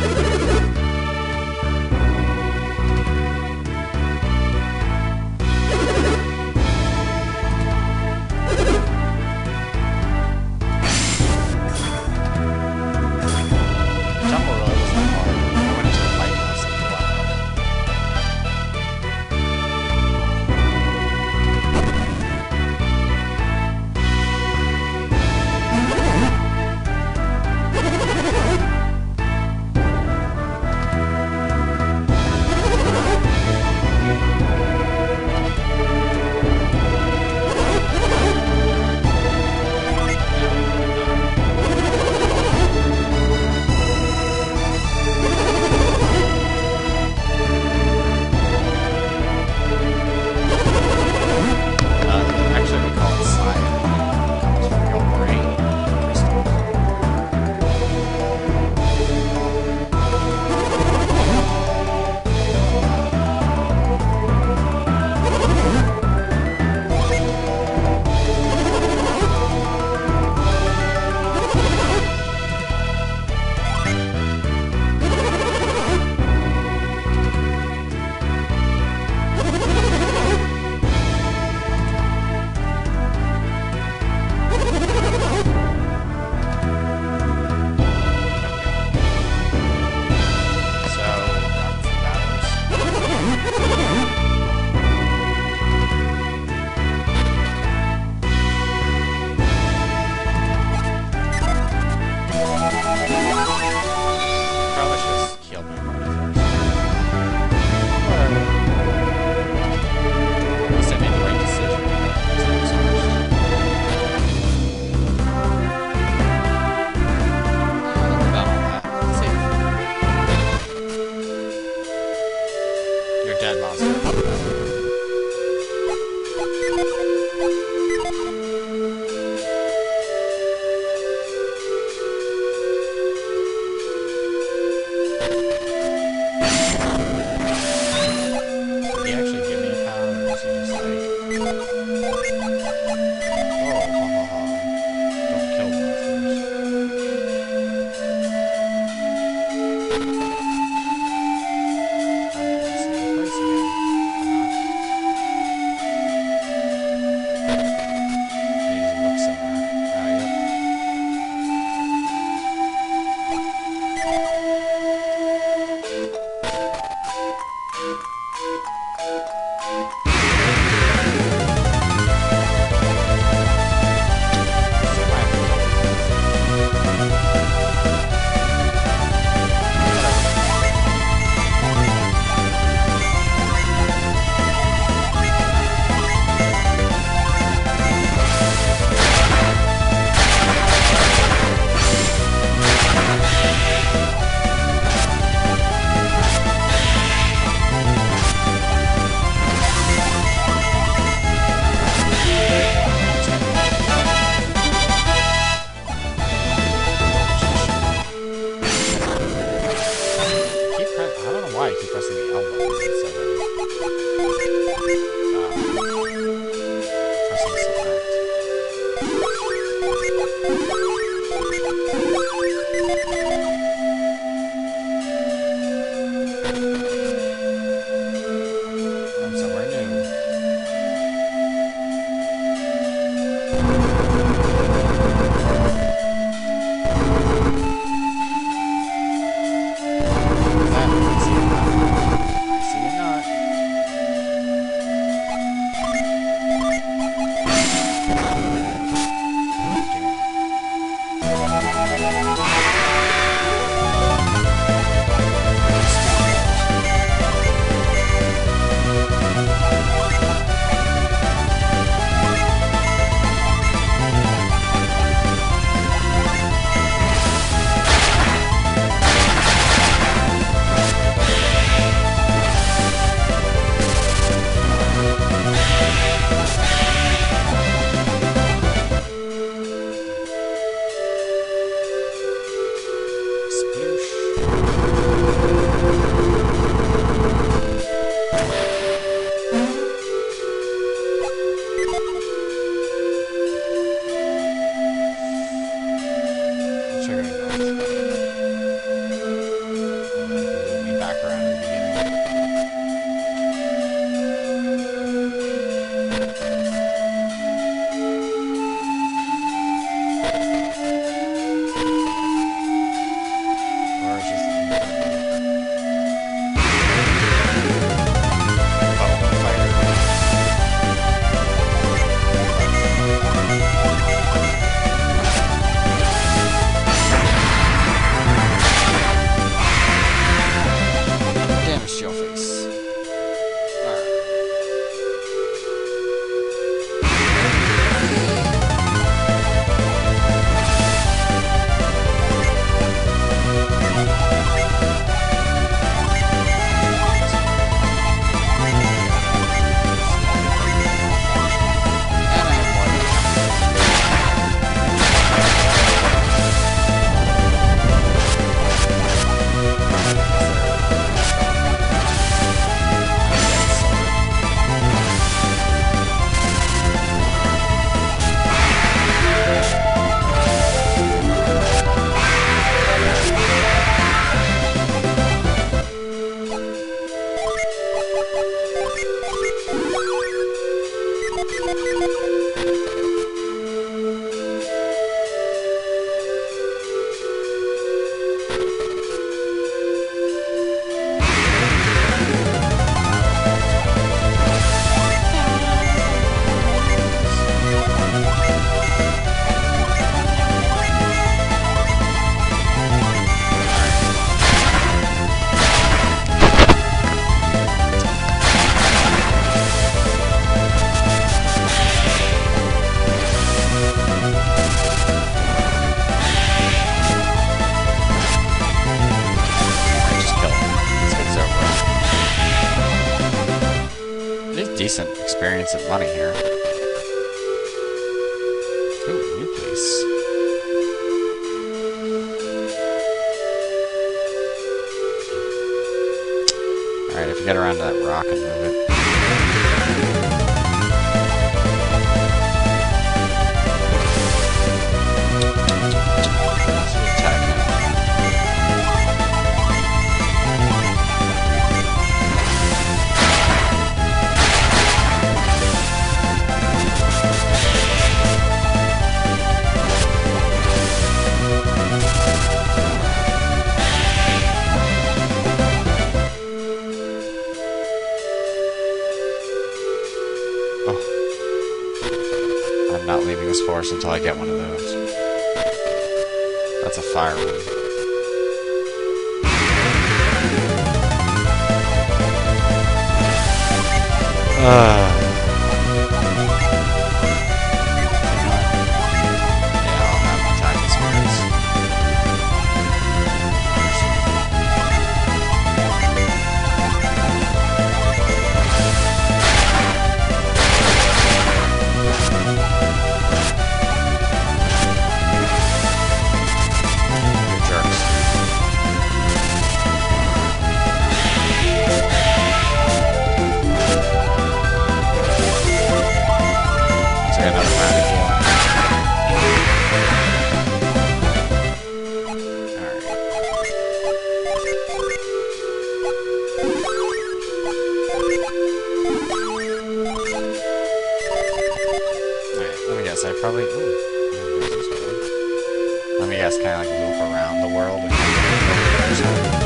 you. Experience and money here. I'm not leaving this forest until I get one of those. That's a fire one. Ah. Yeah, guess. I probably. Ooh? Let me guess. Kind of like loop around the world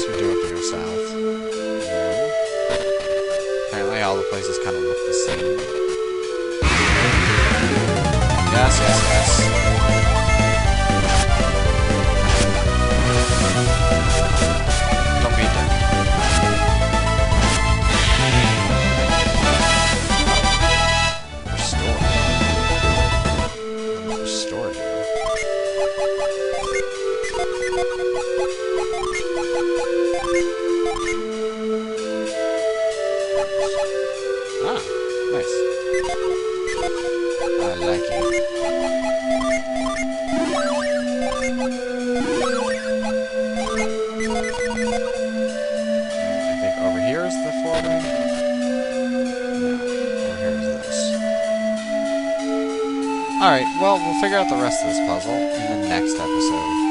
guess we do have to go south. Yeah. Apparently all the places kind of look the same. Yes, yes, yes. Alright, well, we'll figure out the rest of this puzzle in the next episode.